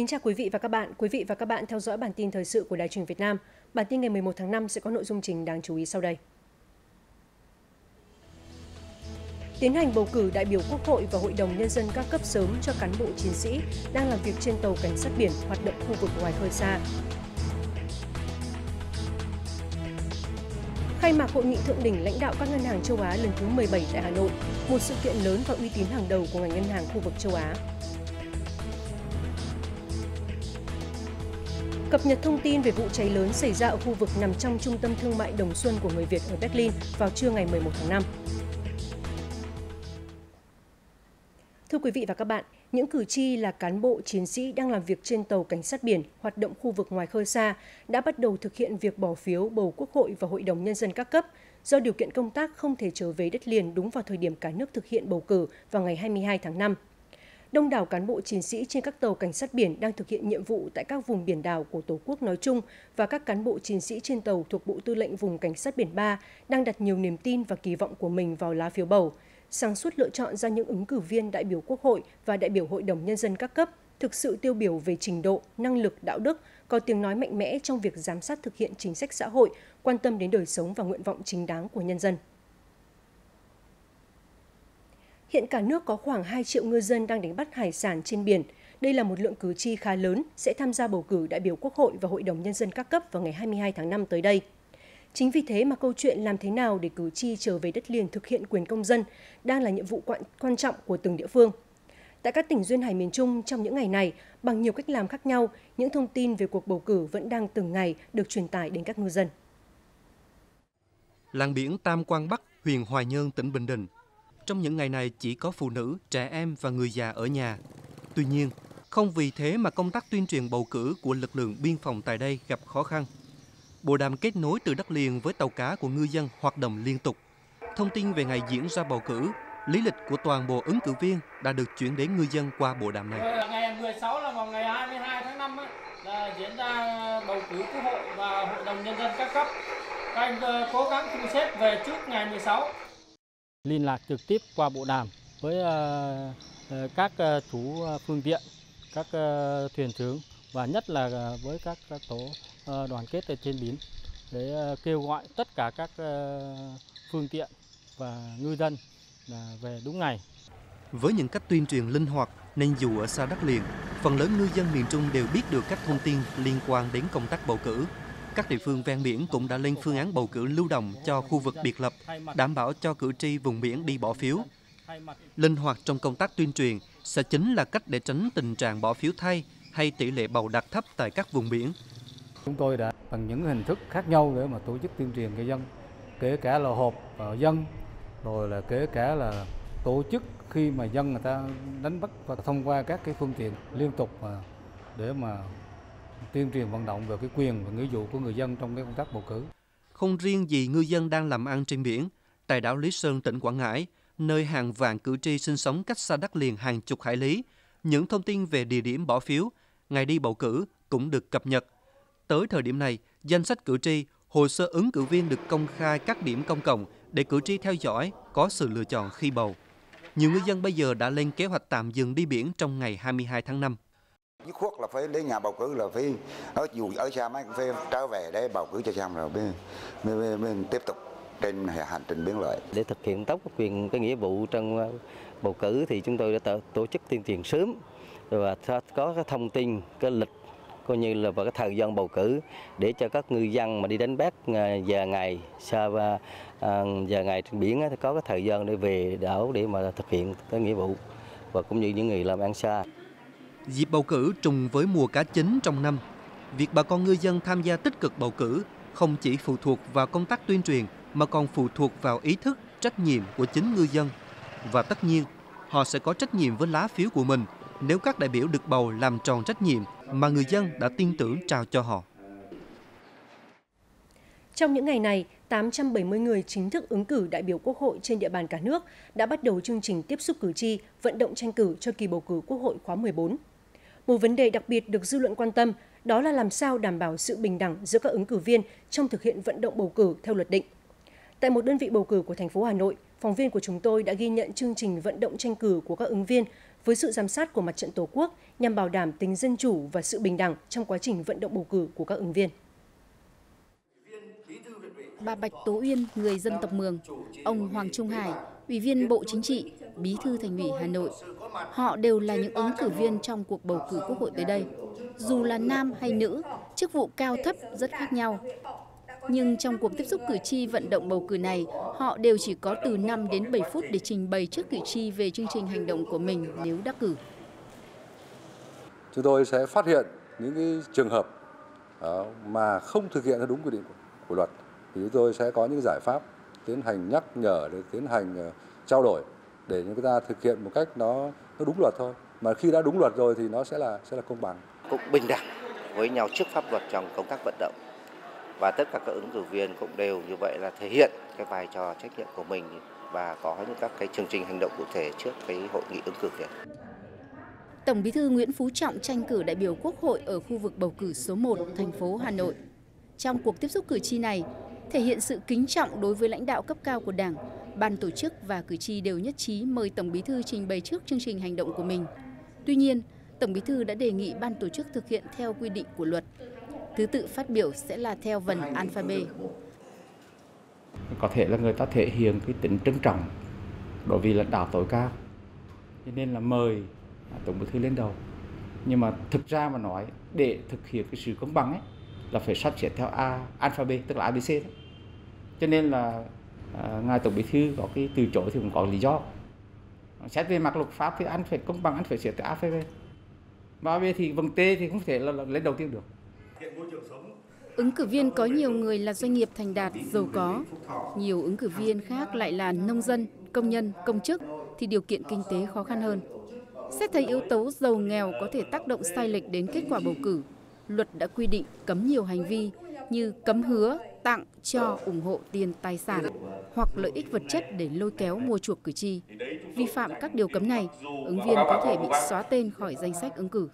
Kính chào quý vị và các bạn. Quý vị và các bạn theo dõi bản tin thời sự của Đài truyền Việt Nam. Bản tin ngày 11 tháng 5 sẽ có nội dung chính đáng chú ý sau đây. Tiến hành bầu cử đại biểu Quốc hội và Hội đồng Nhân dân các cấp sớm cho cán bộ chiến sĩ đang làm việc trên tàu cảnh sát biển hoạt động khu vực ngoài khơi xa. Khai mạc hội nghị thượng đỉnh lãnh đạo các ngân hàng châu Á lần thứ 17 tại Hà Nội, một sự kiện lớn và uy tín hàng đầu của ngành ngân hàng khu vực châu Á. Cập nhật thông tin về vụ cháy lớn xảy ra ở khu vực nằm trong trung tâm thương mại Đồng Xuân của người Việt ở Berlin vào trưa ngày 11 tháng 5. Thưa quý vị và các bạn, những cử tri là cán bộ chiến sĩ đang làm việc trên tàu cảnh sát biển hoạt động khu vực ngoài khơi xa đã bắt đầu thực hiện việc bỏ phiếu bầu Quốc hội và Hội đồng Nhân dân các cấp do điều kiện công tác không thể trở về đất liền đúng vào thời điểm cả nước thực hiện bầu cử vào ngày 22 tháng 5 đông đảo cán bộ chiến sĩ trên các tàu cảnh sát biển đang thực hiện nhiệm vụ tại các vùng biển đảo của Tổ quốc nói chung và các cán bộ chiến sĩ trên tàu thuộc Bộ Tư lệnh Vùng Cảnh sát biển 3 đang đặt nhiều niềm tin và kỳ vọng của mình vào lá phiếu bầu, sáng suốt lựa chọn ra những ứng cử viên đại biểu Quốc hội và đại biểu Hội đồng Nhân dân các cấp thực sự tiêu biểu về trình độ, năng lực, đạo đức, có tiếng nói mạnh mẽ trong việc giám sát thực hiện chính sách xã hội, quan tâm đến đời sống và nguyện vọng chính đáng của nhân dân. Hiện cả nước có khoảng 2 triệu ngư dân đang đánh bắt hải sản trên biển. Đây là một lượng cử tri khá lớn sẽ tham gia bầu cử đại biểu Quốc hội và Hội đồng Nhân dân các cấp vào ngày 22 tháng 5 tới đây. Chính vì thế mà câu chuyện làm thế nào để cử tri trở về đất liền thực hiện quyền công dân đang là nhiệm vụ quan trọng của từng địa phương. Tại các tỉnh duyên hải miền Trung trong những ngày này, bằng nhiều cách làm khác nhau, những thông tin về cuộc bầu cử vẫn đang từng ngày được truyền tải đến các ngư dân. Làng biển Tam Quang Bắc, huyện Hoài Nhơn, tỉnh Bình Định trong những ngày này chỉ có phụ nữ, trẻ em và người già ở nhà. Tuy nhiên, không vì thế mà công tác tuyên truyền bầu cử của lực lượng biên phòng tại đây gặp khó khăn. Bộ đàm kết nối từ đất liền với tàu cá của ngư dân hoạt động liên tục. Thông tin về ngày diễn ra bầu cử, lý lịch của toàn bộ ứng cử viên đã được chuyển đến ngư dân qua bộ đàm này. Ngày 16 là vào ngày 22 tháng 5 là diễn ra bầu cử quốc hội và hội đồng nhân dân các cấp. Các anh ờ, cố gắng thu xếp về trước ngày 16 liên lạc trực tiếp qua bộ đàm với ờ, ờ, các ờ, chủ phương tiện, các thuyền trưởng và nhất là với các, các tổ đoàn kết ở trên biển để kêu gọi tất cả các phương tiện và ngư dân về đúng ngày. Với những cách tuyên truyền linh hoạt nên dù ở xa đất liền, phần lớn ngư dân miền Trung đều biết được các thông tin liên quan đến công tác bầu cử các địa phương ven biển cũng đã lên phương án bầu cử lưu động cho khu vực biệt lập, đảm bảo cho cử tri vùng biển đi bỏ phiếu. Linh hoạt trong công tác tuyên truyền sẽ chính là cách để tránh tình trạng bỏ phiếu thay hay tỷ lệ bầu đặt thấp tại các vùng biển. Chúng tôi đã bằng những hình thức khác nhau để mà tổ chức tuyên truyền người dân, kể cả là họp dân, rồi là kể cả là tổ chức khi mà dân người ta đánh bắt và thông qua các cái phương tiện liên tục để mà tuyên truyền vận động về cái quyền và nghĩa vụ của người dân trong cái công tác bầu cử. Không riêng gì ngư dân đang làm ăn trên biển, tại đảo Lý Sơn, tỉnh Quảng Ngãi, nơi hàng vạn cử tri sinh sống cách xa đất liền hàng chục hải lý, những thông tin về địa điểm bỏ phiếu, ngày đi bầu cử cũng được cập nhật. Tới thời điểm này, danh sách cử tri, hồ sơ ứng cử viên được công khai các điểm công cộng để cử tri theo dõi, có sự lựa chọn khi bầu. Nhiều ngư dân bây giờ đã lên kế hoạch tạm dừng đi biển trong ngày 22 tháng 5. Dứt khoát là phải đến nhà bầu cử là phải ở dù ở xa mấy cũng phải trở về để bầu cử cho xong rồi mới, mới, mới, tiếp tục trên hành trình biến lợi. Để thực hiện tốt quyền cái nghĩa vụ trong ờ, bầu cử thì chúng tôi đã tổ chức tuyên truyền sớm và có cái thông tin cái lịch coi như là vào cái thời gian bầu cử để cho các ngư dân mà đi đánh bắt ờ, giờ ngày xa và ờ, giờ ngày trên biển thì có cái thời gian để về đảo để mà thực hiện cái nghĩa vụ và cũng như những người làm ăn xa. Dịp bầu cử trùng với mùa cá chính trong năm, việc bà con ngư dân tham gia tích cực bầu cử không chỉ phụ thuộc vào công tác tuyên truyền mà còn phụ thuộc vào ý thức, trách nhiệm của chính ngư dân. Và tất nhiên, họ sẽ có trách nhiệm với lá phiếu của mình nếu các đại biểu được bầu làm tròn trách nhiệm mà người dân đã tin tưởng trao cho họ. Trong những ngày này, 870 người chính thức ứng cử đại biểu Quốc hội trên địa bàn cả nước đã bắt đầu chương trình tiếp xúc cử tri, vận động tranh cử cho kỳ bầu cử Quốc hội khóa 14. Một vấn đề đặc biệt được dư luận quan tâm đó là làm sao đảm bảo sự bình đẳng giữa các ứng cử viên trong thực hiện vận động bầu cử theo luật định. Tại một đơn vị bầu cử của thành phố Hà Nội, phóng viên của chúng tôi đã ghi nhận chương trình vận động tranh cử của các ứng viên với sự giám sát của Mặt trận Tổ quốc nhằm bảo đảm tính dân chủ và sự bình đẳng trong quá trình vận động bầu cử của các ứng viên. Bà Bạch Tố Uyên, người dân tộc Mường, ông Hoàng Trung Hải, Ủy viên Bộ Chính trị, Bí thư Thành ủy Hà Nội. Họ đều là những ứng cử viên trong cuộc bầu cử Quốc hội tới đây. Dù là nam hay nữ, chức vụ cao thấp rất khác nhau. Nhưng trong cuộc tiếp xúc cử tri vận động bầu cử này, họ đều chỉ có từ 5 đến 7 phút để trình bày trước cử tri về chương trình hành động của mình nếu đắc cử. Chúng tôi sẽ phát hiện những cái trường hợp ờ, mà không thực hiện theo đúng quy định của luật thì chúng tôi sẽ có những giải pháp tiến hành nhắc nhở để tiến hành ờ, trao đổi để chúng ta thực hiện một cách nó nó đúng luật thôi mà khi đã đúng luật rồi thì nó sẽ là sẽ là công bằng cũng bình đẳng với nhau trước pháp luật trong công tác vận động và tất cả các ứng cử viên cũng đều như vậy là thể hiện cái vai trò trách nhiệm của mình và có những các cái chương trình hành động cụ thể trước cái hội nghị ứng cử viên. Tổng Bí thư Nguyễn Phú Trọng tranh cử đại biểu Quốc hội ở khu vực bầu cử số 1 thành phố Hà Nội. Trong cuộc tiếp xúc cử tri này, thể hiện sự kính trọng đối với lãnh đạo cấp cao của Đảng, ban tổ chức và cử tri đều nhất trí mời Tổng Bí thư trình bày trước chương trình hành động của mình. Tuy nhiên, Tổng Bí thư đã đề nghị ban tổ chức thực hiện theo quy định của luật. Thứ tự phát biểu sẽ là theo vần alphabet. Có thể là người ta thể hiện cái tính trân trọng đối với lãnh đạo tối cao. Cho nên là mời Tổng Bí thư lên đầu. Nhưng mà thực ra mà nói để thực hiện cái sự công bằng ấy là phải sắp xếp theo A, alphabet tức là ABC đó. Cho nên là à, ngài tổng bí thư có cái từ chối thì cũng có lý do. Xét về mặt luật pháp thì anh phải công bằng anh phải xếp theo alphabet. Và AB thì vầng T thì không thể là, là lên đầu tiên được. Ứng cử viên có nhiều người là doanh nghiệp thành đạt, giàu có. Nhiều ứng cử viên khác lại là nông dân, công nhân, công chức thì điều kiện kinh tế khó khăn hơn. Xét thấy yếu tố giàu nghèo có thể tác động sai lệch đến kết quả bầu cử, luật đã quy định cấm nhiều hành vi như cấm hứa, tặng, cho, ủng hộ tiền tài sản hoặc lợi ích vật chất để lôi kéo mua chuộc cử tri. Vi phạm các điều cấm này, ứng viên có thể bị xóa tên khỏi danh sách ứng cử.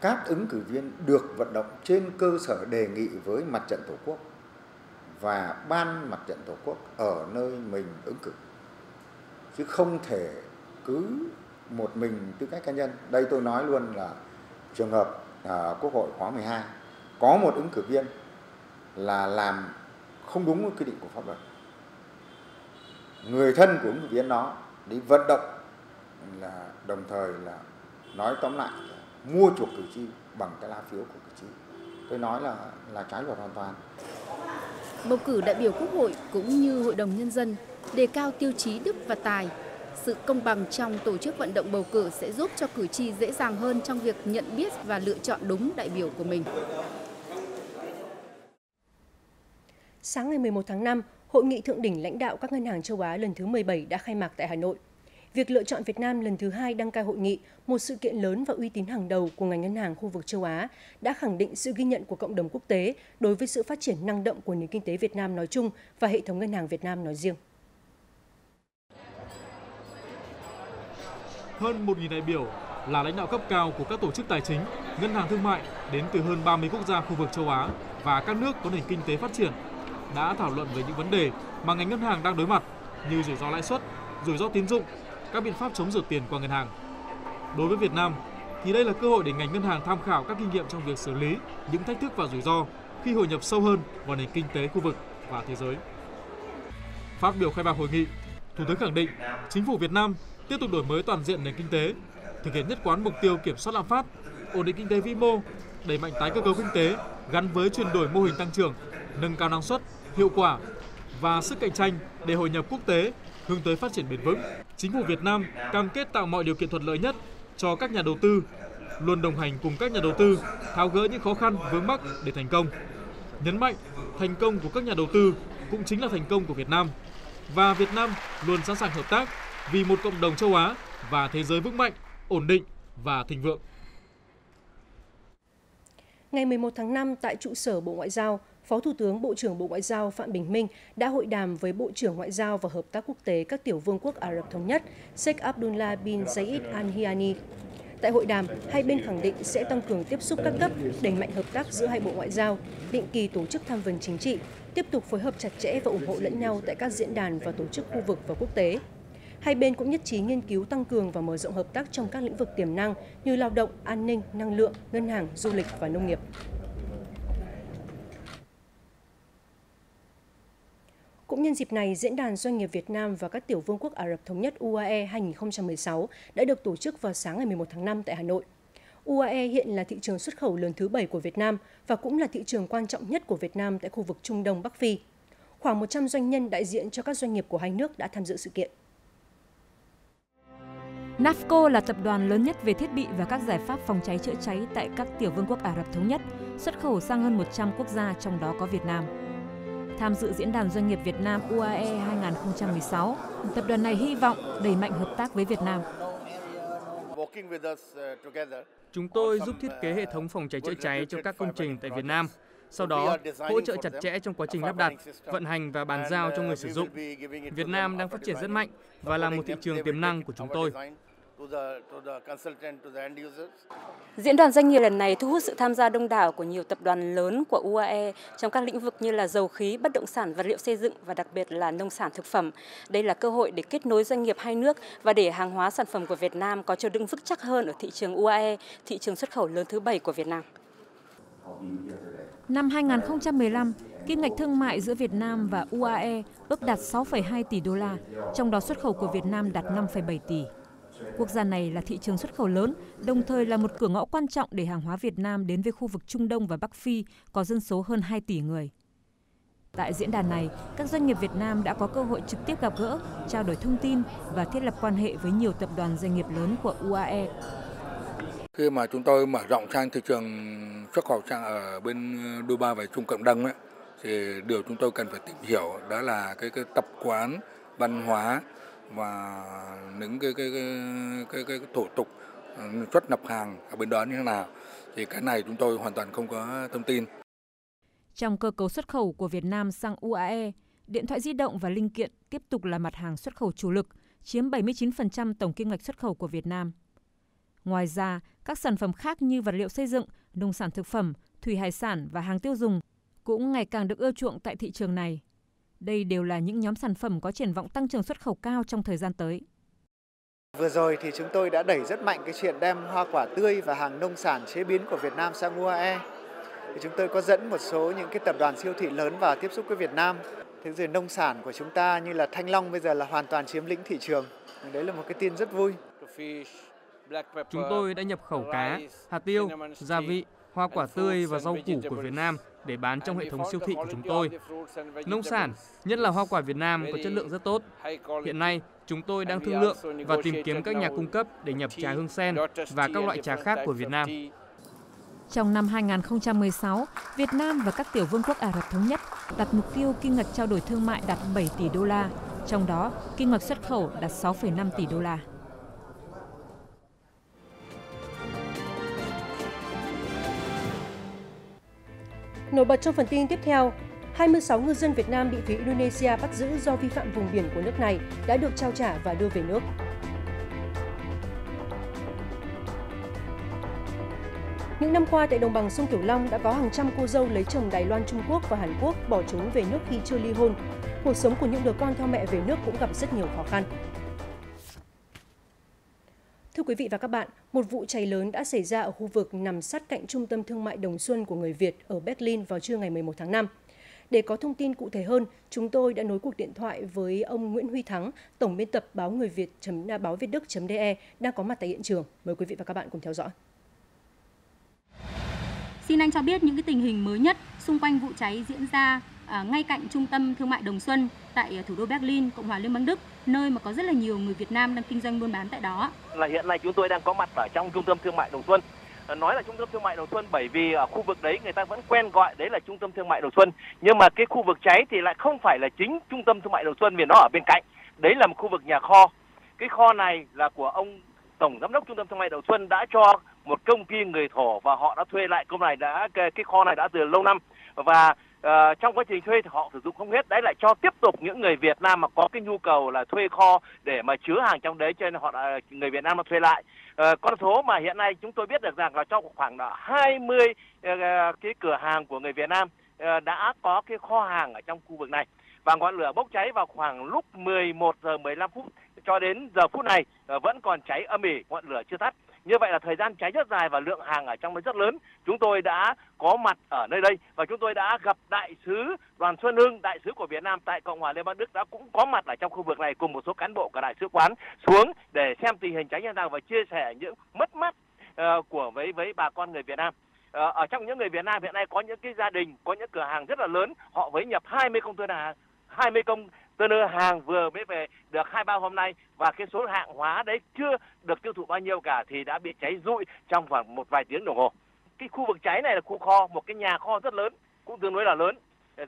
Các ứng cử viên được vận động trên cơ sở đề nghị với mặt trận Tổ quốc và ban mặt trận Tổ quốc ở nơi mình ứng cử. Chứ không thể cứ một mình tư cách cá nhân. Đây tôi nói luôn là trường hợp à, Quốc hội khóa 12 có một ứng cử viên là làm không đúng với quy định của pháp luật. Người thân của ứng cử viên đó đi vận động là đồng thời là nói tóm lại là mua chuộc cử tri bằng cái lá phiếu của cử tri. Tôi nói là là trái luật hoàn toàn. Bầu cử đại biểu Quốc hội cũng như Hội đồng Nhân dân đề cao tiêu chí đức và tài sự công bằng trong tổ chức vận động bầu cử sẽ giúp cho cử tri dễ dàng hơn trong việc nhận biết và lựa chọn đúng đại biểu của mình. Sáng ngày 11 tháng 5, Hội nghị thượng đỉnh lãnh đạo các ngân hàng châu Á lần thứ 17 đã khai mạc tại Hà Nội. Việc lựa chọn Việt Nam lần thứ hai đăng cai hội nghị, một sự kiện lớn và uy tín hàng đầu của ngành ngân hàng khu vực châu Á, đã khẳng định sự ghi nhận của cộng đồng quốc tế đối với sự phát triển năng động của nền kinh tế Việt Nam nói chung và hệ thống ngân hàng Việt Nam nói riêng. hơn 1.000 đại biểu là lãnh đạo cấp cao của các tổ chức tài chính, ngân hàng thương mại đến từ hơn 30 quốc gia khu vực châu Á và các nước có nền kinh tế phát triển đã thảo luận về những vấn đề mà ngành ngân hàng đang đối mặt như rủi ro lãi suất, rủi ro tín dụng, các biện pháp chống rửa tiền qua ngân hàng. Đối với Việt Nam thì đây là cơ hội để ngành ngân hàng tham khảo các kinh nghiệm trong việc xử lý những thách thức và rủi ro khi hội nhập sâu hơn vào nền kinh tế khu vực và thế giới. Phát biểu khai mạc hội nghị, Thủ tướng khẳng định chính phủ Việt Nam tiếp tục đổi mới toàn diện nền kinh tế, thực hiện nhất quán mục tiêu kiểm soát lạm phát, ổn định kinh tế vĩ mô, đẩy mạnh tái cơ cấu kinh tế gắn với chuyển đổi mô hình tăng trưởng, nâng cao năng suất, hiệu quả và sức cạnh tranh để hội nhập quốc tế hướng tới phát triển bền vững. Chính phủ Việt Nam cam kết tạo mọi điều kiện thuận lợi nhất cho các nhà đầu tư, luôn đồng hành cùng các nhà đầu tư tháo gỡ những khó khăn vướng mắc để thành công. Nhấn mạnh thành công của các nhà đầu tư cũng chính là thành công của Việt Nam và Việt Nam luôn sẵn sàng hợp tác vì một cộng đồng châu Á và thế giới vững mạnh, ổn định và thịnh vượng. Ngày 11 tháng 5 tại trụ sở Bộ Ngoại giao, Phó Thủ tướng Bộ trưởng Bộ Ngoại giao Phạm Bình Minh đã hội đàm với Bộ trưởng Ngoại giao và Hợp tác Quốc tế các tiểu vương quốc Ả Rập Thống Nhất Sheikh Abdullah bin Zayed Al Nahyan. Tại hội đàm, hai bên khẳng định sẽ tăng cường tiếp xúc các cấp, đẩy mạnh hợp tác giữa hai bộ ngoại giao, định kỳ tổ chức tham vấn chính trị, tiếp tục phối hợp chặt chẽ và ủng hộ lẫn nhau tại các diễn đàn và tổ chức khu vực và quốc tế. Hai bên cũng nhất trí nghiên cứu tăng cường và mở rộng hợp tác trong các lĩnh vực tiềm năng như lao động, an ninh, năng lượng, ngân hàng, du lịch và nông nghiệp. Cũng nhân dịp này, Diễn đàn Doanh nghiệp Việt Nam và các tiểu vương quốc Ả Rập Thống nhất UAE 2016 đã được tổ chức vào sáng ngày 11 tháng 5 tại Hà Nội. UAE hiện là thị trường xuất khẩu lớn thứ bảy của Việt Nam và cũng là thị trường quan trọng nhất của Việt Nam tại khu vực Trung Đông Bắc Phi. Khoảng 100 doanh nhân đại diện cho các doanh nghiệp của hai nước đã tham dự sự kiện. NAFCO là tập đoàn lớn nhất về thiết bị và các giải pháp phòng cháy chữa cháy tại các tiểu vương quốc Ả Rập Thống Nhất, xuất khẩu sang hơn 100 quốc gia trong đó có Việt Nam. Tham dự diễn đàn doanh nghiệp Việt Nam UAE 2016, tập đoàn này hy vọng đẩy mạnh hợp tác với Việt Nam. Chúng tôi giúp thiết kế hệ thống phòng cháy chữa cháy cho các công trình tại Việt Nam. Sau đó, hỗ trợ chặt chẽ trong quá trình lắp đặt, vận hành và bàn giao cho người sử dụng. Việt Nam đang phát triển rất mạnh và là một thị trường tiềm năng của chúng tôi. Diễn đàn doanh nghiệp lần này thu hút sự tham gia đông đảo của nhiều tập đoàn lớn của UAE trong các lĩnh vực như là dầu khí, bất động sản, vật liệu xây dựng và đặc biệt là nông sản thực phẩm. Đây là cơ hội để kết nối doanh nghiệp hai nước và để hàng hóa sản phẩm của Việt Nam có chỗ đứng vững chắc hơn ở thị trường UAE, thị trường xuất khẩu lớn thứ bảy của Việt Nam. Năm 2015, kim ngạch thương mại giữa Việt Nam và UAE ước đạt 6,2 tỷ đô la, trong đó xuất khẩu của Việt Nam đạt 5,7 tỷ. Quốc gia này là thị trường xuất khẩu lớn, đồng thời là một cửa ngõ quan trọng để hàng hóa Việt Nam đến với khu vực Trung Đông và Bắc Phi có dân số hơn 2 tỷ người. Tại diễn đàn này, các doanh nghiệp Việt Nam đã có cơ hội trực tiếp gặp gỡ, trao đổi thông tin và thiết lập quan hệ với nhiều tập đoàn doanh nghiệp lớn của UAE. Khi mà chúng tôi mở rộng sang thị trường xuất khẩu sang ở bên Dubai và Trung Cộng Đông ấy, thì điều chúng tôi cần phải tìm hiểu đó là cái, cái tập quán văn hóa và những cái cái cái cái, cái, cái thủ tục ờ, xuất nhập hàng ở bên đó như thế nào thì cái này chúng tôi hoàn toàn không có thông tin. Trong cơ cấu xuất khẩu của Việt Nam sang UAE, điện thoại di động và linh kiện tiếp tục là mặt hàng xuất khẩu chủ lực, chiếm 79% tổng kim ngạch xuất khẩu của Việt Nam. Ngoài ra, các sản phẩm khác như vật liệu xây dựng, nông sản thực phẩm, thủy hải sản và hàng tiêu dùng cũng ngày càng được ưa chuộng tại thị trường này. Đây đều là những nhóm sản phẩm có triển vọng tăng trưởng xuất khẩu cao trong thời gian tới. Vừa rồi thì chúng tôi đã đẩy rất mạnh cái chuyện đem hoa quả tươi và hàng nông sản chế biến của Việt Nam sang UAE. Thì chúng tôi có dẫn một số những cái tập đoàn siêu thị lớn vào tiếp xúc với Việt Nam. Thế rồi nông sản của chúng ta như là Thanh Long bây giờ là hoàn toàn chiếm lĩnh thị trường. Đấy là một cái tin rất vui. Chúng tôi đã nhập khẩu cá, hạt tiêu, gia vị, hoa quả tươi và rau củ của Việt Nam để bán trong hệ thống siêu thị của chúng tôi. Nông sản, nhất là hoa quả Việt Nam có chất lượng rất tốt. Hiện nay, chúng tôi đang thương lượng và tìm kiếm các nhà cung cấp để nhập trà hương sen và các loại trà khác của Việt Nam. Trong năm 2016, Việt Nam và các tiểu vương quốc Ả Rập Thống Nhất đặt mục tiêu kim ngạch trao đổi thương mại đạt 7 tỷ đô la, trong đó kim ngạch xuất khẩu đạt 6,5 tỷ đô la. Nổi bật trong phần tin tiếp theo, 26 ngư dân Việt Nam bị phía Indonesia bắt giữ do vi phạm vùng biển của nước này đã được trao trả và đưa về nước. Những năm qua tại đồng bằng sông Cửu Long đã có hàng trăm cô dâu lấy chồng Đài Loan, Trung Quốc và Hàn Quốc bỏ trốn về nước khi chưa ly hôn. Cuộc sống của những đứa con theo mẹ về nước cũng gặp rất nhiều khó khăn. Thưa quý vị và các bạn, một vụ cháy lớn đã xảy ra ở khu vực nằm sát cạnh trung tâm thương mại Đồng Xuân của người Việt ở Berlin vào trưa ngày 11 tháng 5. Để có thông tin cụ thể hơn, chúng tôi đã nối cuộc điện thoại với ông Nguyễn Huy Thắng, tổng biên tập báo người Việt à, báo Việt Đức.de đang có mặt tại hiện trường. Mời quý vị và các bạn cùng theo dõi. Xin anh cho biết những cái tình hình mới nhất xung quanh vụ cháy diễn ra à, ngay cạnh trung tâm thương mại Đồng Xuân tại à, thủ đô Berlin, Cộng hòa Liên bang Đức, nơi mà có rất là nhiều người Việt Nam đang kinh doanh buôn bán tại đó. Là hiện nay chúng tôi đang có mặt ở trong trung tâm thương mại Đồng Xuân. À, nói là trung tâm thương mại Đồng Xuân bởi vì ở khu vực đấy người ta vẫn quen gọi đấy là trung tâm thương mại Đồng Xuân. Nhưng mà cái khu vực cháy thì lại không phải là chính trung tâm thương mại Đồng Xuân vì nó ở bên cạnh. Đấy là một khu vực nhà kho. Cái kho này là của ông tổng giám đốc trung tâm thương mại Đồng Xuân đã cho một công ty người thổ và họ đã thuê lại công này đã cái kho này đã từ lâu năm và uh, trong quá trình thuê thì họ sử dụng không hết. Đấy lại cho tiếp tục những người Việt Nam mà có cái nhu cầu là thuê kho để mà chứa hàng trong đấy cho nên họ là người Việt Nam mà thuê lại. Uh, con số mà hiện nay chúng tôi biết được rằng là trong khoảng là 20 uh, ờ, cái cửa hàng của người Việt Nam uh, đã có cái kho hàng ở trong khu vực này. Và ngọn lửa bốc cháy vào khoảng lúc 11 giờ 15 phút. Cho đến giờ phút này uh, vẫn còn cháy âm ỉ ngọn lửa chưa tắt như vậy là thời gian cháy rất dài và lượng hàng ở trong nó rất lớn. Chúng tôi đã có mặt ở nơi đây và chúng tôi đã gặp đại sứ Đoàn Xuân Hưng, đại sứ của Việt Nam tại Cộng hòa Liên bang Đức đã cũng có mặt ở trong khu vực này cùng một số cán bộ của đại sứ quán xuống để xem tình hình cháy hiện đang và chia sẻ những mất mát uh, của với với bà con người Việt Nam. Uh, ở trong những người Việt Nam hiện nay có những cái gia đình, có những cửa hàng rất là lớn, họ với nhập 20 công ty hàng 20 công container hàng vừa mới về được hai ba hôm nay và cái số hàng hóa đấy chưa được tiêu thụ bao nhiêu cả thì đã bị cháy rụi trong khoảng một vài tiếng đồng hồ. Cái khu vực cháy này là khu kho, một cái nhà kho rất lớn, cũng tương đối là lớn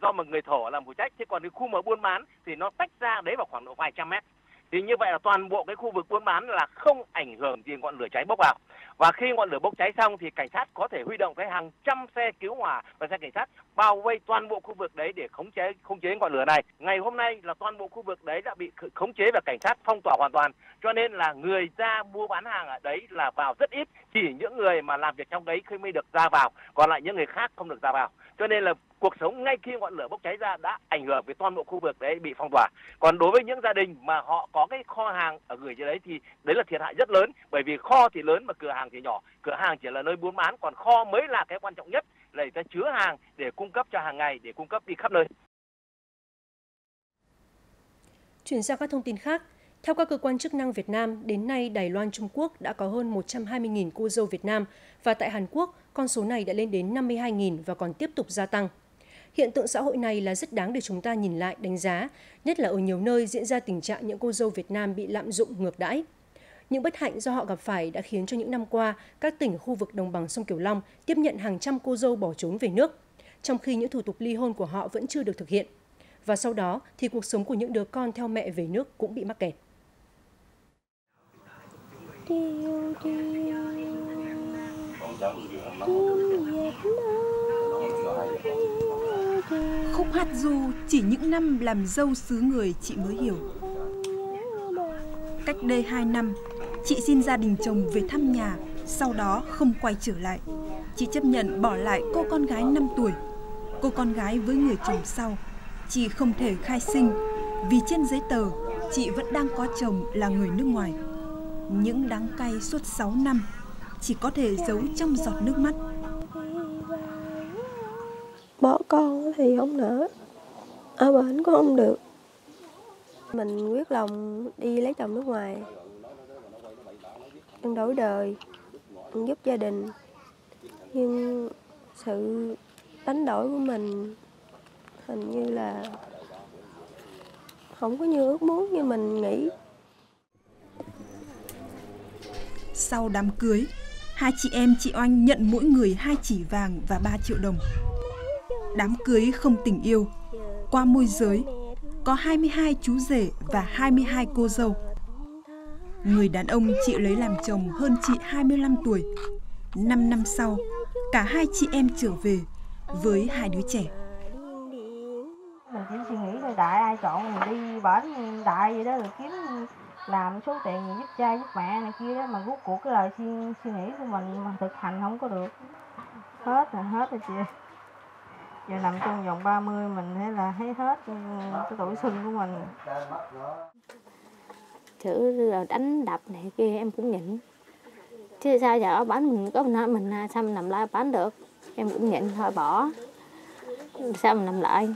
do một người thổ làm phụ trách. Thế còn cái khu mà buôn bán thì nó tách ra đấy vào khoảng độ vài trăm mét thì như vậy là toàn bộ cái khu vực buôn bán là không ảnh hưởng gì ngọn lửa cháy bốc vào. Và khi ngọn lửa bốc cháy xong thì cảnh sát có thể huy động tới hàng trăm xe cứu hỏa và xe cảnh sát bao vây toàn bộ khu vực đấy để khống chế khống chế ngọn lửa này. Ngày hôm nay là toàn bộ khu vực đấy đã bị khống chế và cảnh sát phong tỏa hoàn toàn. Cho nên là người ra mua bán hàng ở đấy là vào rất ít, chỉ những người mà làm việc trong đấy khi mới được ra vào, còn lại những người khác không được ra vào. Cho nên là cuộc sống ngay khi ngọn lửa bốc cháy ra đã ảnh hưởng với toàn bộ khu vực đấy bị phong tỏa. Còn đối với những gia đình mà họ có cái kho hàng ở gửi dưới đấy thì đấy là thiệt hại rất lớn bởi vì kho thì lớn mà cửa hàng thì nhỏ. Cửa hàng chỉ là nơi buôn bán còn kho mới là cái quan trọng nhất để ta chứa hàng để cung cấp cho hàng ngày để cung cấp đi khắp nơi. Chuyển sang các thông tin khác, theo các cơ quan chức năng Việt Nam, đến nay Đài Loan Trung Quốc đã có hơn 120.000 cô dâu Việt Nam và tại Hàn Quốc, con số này đã lên đến 52.000 và còn tiếp tục gia tăng. Hiện tượng xã hội này là rất đáng để chúng ta nhìn lại, đánh giá, nhất là ở nhiều nơi diễn ra tình trạng những cô dâu Việt Nam bị lạm dụng ngược đãi. Những bất hạnh do họ gặp phải đã khiến cho những năm qua, các tỉnh khu vực đồng bằng sông Cửu Long tiếp nhận hàng trăm cô dâu bỏ trốn về nước, trong khi những thủ tục ly hôn của họ vẫn chưa được thực hiện. Và sau đó thì cuộc sống của những đứa con theo mẹ về nước cũng bị mắc kẹt. Điêu, điêu, Khúc hát du chỉ những năm làm dâu xứ người chị mới hiểu. Cách đây 2 năm, chị xin gia đình chồng về thăm nhà, sau đó không quay trở lại. Chị chấp nhận bỏ lại cô con gái 5 tuổi. Cô con gái với người chồng sau, chị không thể khai sinh vì trên giấy tờ chị vẫn đang có chồng là người nước ngoài. Những đắng cay suốt 6 năm chỉ có thể giấu trong giọt nước mắt. Bỏ con thì không nỡ, à, ở bển cũng không được. Mình quyết lòng đi lấy chồng nước ngoài, em đổi đời, em giúp gia đình. Nhưng sự đánh đổi của mình hình như là không có như ước muốn như mình nghĩ. Sau đám cưới, hai chị em chị Oanh nhận mỗi người hai chỉ vàng và 3 triệu đồng. Đám cưới không tình yêu, qua môi giới, có 22 chú rể và 22 cô dâu. Người đàn ông chị lấy làm chồng hơn chị 25 tuổi. 5 năm sau, cả hai chị em trở về với hai đứa trẻ. Mình chỉ suy nghĩ là đại ai chọn mình đi bển đại vậy đó rồi kiếm làm số tiền gì giúp cha giúp mẹ này kia đó mà rút cuộc cái lời suy, suy nghĩ của mình mà thực hành không có được hết là hết rồi chị giờ nằm trong vòng 30 mình thấy là thấy hết cái tuổi xuân của mình. Chữ là đánh đập này kia em cũng nhịn. Chứ sao giờ bán mình có mình mình sao mình nằm lại bán được? Em cũng nhịn thôi bỏ. Sao mình nằm lại?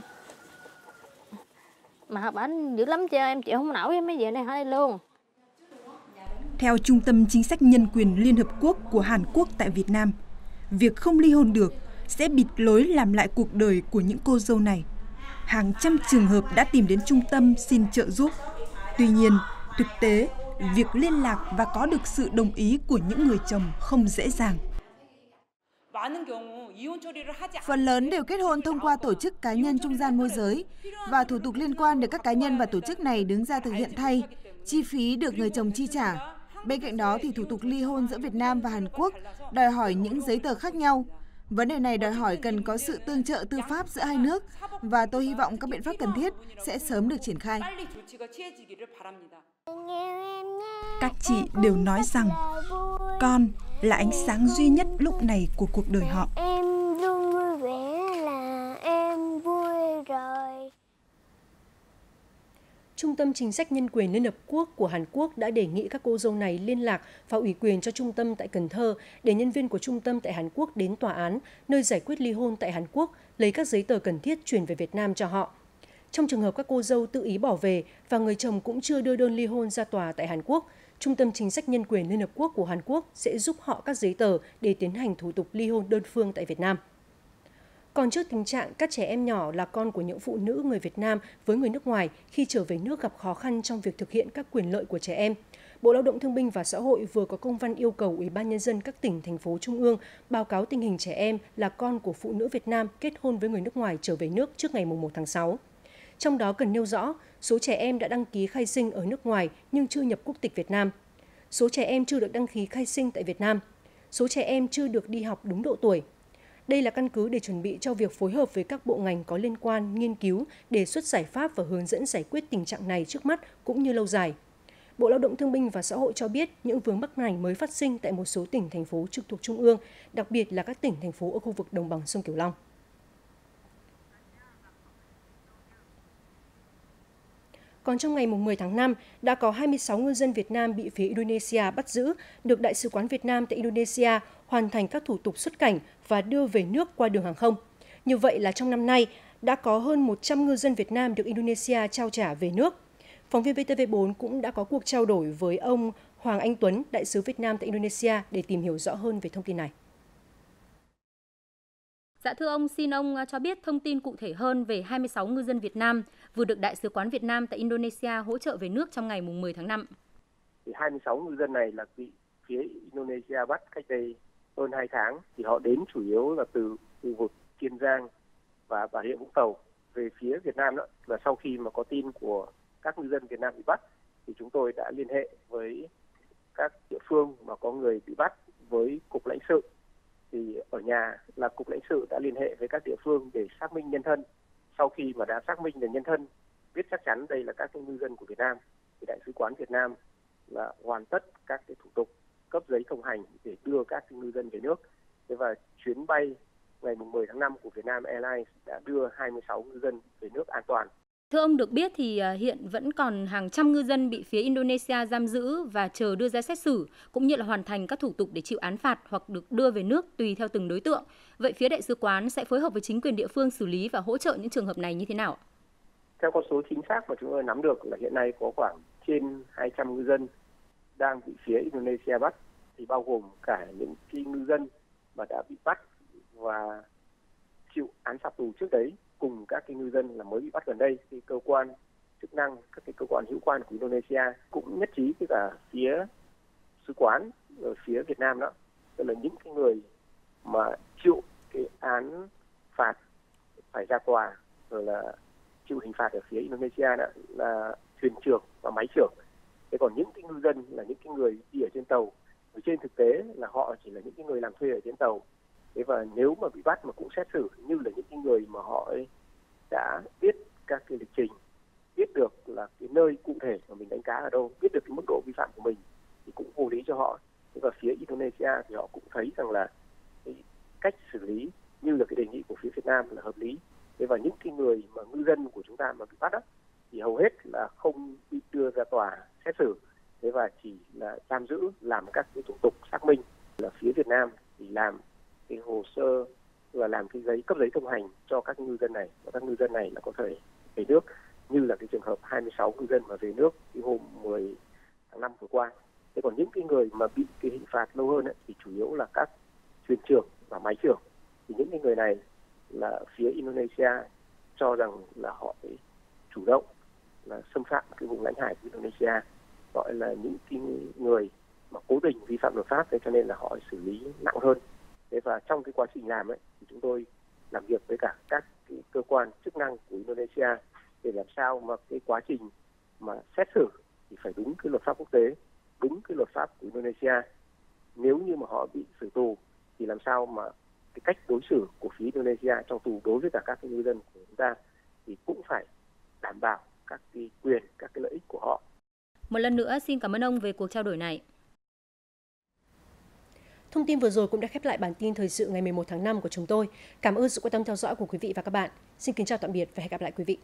Mà bán dữ lắm chứ em chịu không nổi mấy về này hỏi đây luôn. Theo Trung tâm Chính sách Nhân quyền Liên Hợp Quốc của Hàn Quốc tại Việt Nam, việc không ly hôn được sẽ bịt lối làm lại cuộc đời của những cô dâu này. Hàng trăm trường hợp đã tìm đến trung tâm xin trợ giúp. Tuy nhiên, thực tế, việc liên lạc và có được sự đồng ý của những người chồng không dễ dàng. Phần lớn đều kết hôn thông qua tổ chức cá nhân trung gian môi giới và thủ tục liên quan được các cá nhân và tổ chức này đứng ra thực hiện thay, chi phí được người chồng chi trả. Bên cạnh đó thì thủ tục ly hôn giữa Việt Nam và Hàn Quốc đòi hỏi những giấy tờ khác nhau. Vấn đề này đòi hỏi cần có sự tương trợ tư pháp giữa hai nước và tôi hy vọng các biện pháp cần thiết sẽ sớm được triển khai. Các chị đều nói rằng con là ánh sáng duy nhất lúc này của cuộc đời họ. Em luôn vui vẻ là em vui rồi. Trung tâm Chính sách Nhân quyền Liên Hợp Quốc của Hàn Quốc đã đề nghị các cô dâu này liên lạc và ủy quyền cho trung tâm tại Cần Thơ để nhân viên của trung tâm tại Hàn Quốc đến tòa án, nơi giải quyết ly hôn tại Hàn Quốc, lấy các giấy tờ cần thiết chuyển về Việt Nam cho họ. Trong trường hợp các cô dâu tự ý bỏ về và người chồng cũng chưa đưa đơn ly hôn ra tòa tại Hàn Quốc, Trung tâm Chính sách Nhân quyền Liên Hợp Quốc của Hàn Quốc sẽ giúp họ các giấy tờ để tiến hành thủ tục ly hôn đơn phương tại Việt Nam. Còn trước tình trạng các trẻ em nhỏ là con của những phụ nữ người Việt Nam với người nước ngoài khi trở về nước gặp khó khăn trong việc thực hiện các quyền lợi của trẻ em, Bộ Lao động Thương binh và Xã hội vừa có công văn yêu cầu Ủy ban Nhân dân các tỉnh, thành phố Trung ương báo cáo tình hình trẻ em là con của phụ nữ Việt Nam kết hôn với người nước ngoài trở về nước trước ngày 1 tháng 6. Trong đó cần nêu rõ số trẻ em đã đăng ký khai sinh ở nước ngoài nhưng chưa nhập quốc tịch Việt Nam, số trẻ em chưa được đăng ký khai sinh tại Việt Nam, số trẻ em chưa được đi học đúng độ tuổi. Đây là căn cứ để chuẩn bị cho việc phối hợp với các bộ ngành có liên quan nghiên cứu, đề xuất giải pháp và hướng dẫn giải quyết tình trạng này trước mắt cũng như lâu dài. Bộ Lao động Thương binh và Xã hội cho biết những vướng mắc này mới phát sinh tại một số tỉnh, thành phố trực thuộc Trung ương, đặc biệt là các tỉnh, thành phố ở khu vực đồng bằng sông Cửu Long. Còn trong ngày 10 tháng 5, đã có 26 ngư dân Việt Nam bị phía Indonesia bắt giữ, được Đại sứ quán Việt Nam tại Indonesia hoàn thành các thủ tục xuất cảnh và đưa về nước qua đường hàng không. Như vậy là trong năm nay, đã có hơn 100 ngư dân Việt Nam được Indonesia trao trả về nước. Phóng viên VTV4 cũng đã có cuộc trao đổi với ông Hoàng Anh Tuấn, Đại sứ Việt Nam tại Indonesia để tìm hiểu rõ hơn về thông tin này. Dạ thưa ông, xin ông à, cho biết thông tin cụ thể hơn về 26 ngư dân Việt Nam vừa được Đại sứ quán Việt Nam tại Indonesia hỗ trợ về nước trong ngày 10 tháng 5. Thì 26 ngư dân này là bị phía Indonesia bắt cách đây hơn 2 tháng. Thì họ đến chủ yếu là từ khu vực Kiên Giang và Bà Rịa Vũng Tàu về phía Việt Nam đó. Và sau khi mà có tin của các ngư dân Việt Nam bị bắt thì chúng tôi đã liên hệ với các địa phương mà có người bị bắt với cục lãnh sự thì ở nhà là cục lãnh sự đã liên hệ với các địa phương để xác minh nhân thân sau khi mà đã xác minh được nhân thân, biết chắc chắn đây là các ngư dân của Việt Nam, thì đại sứ quán Việt Nam là hoàn tất các cái thủ tục cấp giấy thông hành để đưa các ngư dân về nước. Thế và chuyến bay ngày 10 tháng 5 của Vietnam Airlines đã đưa 26 ngư dân về nước an toàn. Thưa ông được biết thì à, hiện vẫn còn hàng trăm ngư dân bị phía Indonesia giam giữ và chờ đưa ra xét xử, cũng như là hoàn thành các thủ tục để chịu án phạt hoặc được đưa về nước tùy theo từng đối tượng. Vậy phía đại sứ quán sẽ phối hợp với chính quyền địa phương xử lý và hỗ trợ những trường hợp này như thế nào? Theo con số chính xác mà chúng tôi nắm được là hiện nay có khoảng trên 200 ngư dân đang bị phía Indonesia bắt, thì bao gồm cả những ngư dân mà đã bị bắt và chịu án phạt tù trước đấy cùng các cái ngư dân là mới bị bắt gần đây, thì cơ quan chức năng, các cái cơ quan hữu quan của Indonesia cũng nhất trí với cả phía sứ quán ở phía Việt Nam đó. Tức là những cái người mà chịu cái án phạt phải ra tòa, rồi là chịu hình phạt ở phía Indonesia đó, là thuyền trưởng và máy trưởng. Thế còn những cái ngư dân là những cái người đi ở trên tàu ở trên thực tế là họ chỉ là những cái người làm thuê ở trên tàu thế và nếu mà bị bắt mà cũng xét xử như là những cái người mà họ ấy đã biết các cái lịch trình, biết được là cái nơi cụ thể mà mình đánh cá ở đâu, biết được cái mức độ vi phạm của mình thì cũng vô lý cho họ. Thế và phía Indonesia thì họ cũng thấy rằng là cái cách xử lý như là cái đề nghị của phía Việt Nam là hợp lý. Thế và những cái người mà ngư dân của chúng ta mà bị bắt đó thì hầu hết là không bị đưa ra tòa xét xử. Thế và chỉ là giam giữ, làm các cái thủ tục xác minh là phía Việt Nam thì làm cái hồ sơ và làm cái giấy cấp giấy thông hành cho các ngư dân này và các ngư dân này là có thể về nước như là cái trường hợp 26 ngư dân mà về nước cái hôm 10 tháng 5 vừa qua. Thế còn những cái người mà bị cái hình phạt lâu hơn ấy, thì chủ yếu là các thuyền trưởng và máy trưởng. Thì những cái người này là phía Indonesia cho rằng là họ chủ động là xâm phạm cái vùng lãnh hải của Indonesia gọi là những cái người mà cố tình vi phạm luật pháp thế cho nên là họ xử lý nặng hơn và trong cái quá trình làm ấy thì chúng tôi làm việc với cả các cái cơ quan chức năng của Indonesia để làm sao mà cái quá trình mà xét xử thì phải đúng cái luật pháp quốc tế đúng cái luật pháp của Indonesia nếu như mà họ bị xử tù thì làm sao mà cái cách đối xử của phía Indonesia trong tù đối với cả các ngư dân của chúng ta thì cũng phải đảm bảo các cái quyền, các cái lợi ích của họ. Một lần nữa xin cảm ơn ông về cuộc trao đổi này. Thông tin vừa rồi cũng đã khép lại bản tin thời sự ngày 11 tháng 5 của chúng tôi. Cảm ơn sự quan tâm theo dõi của quý vị và các bạn. Xin kính chào tạm biệt và hẹn gặp lại quý vị.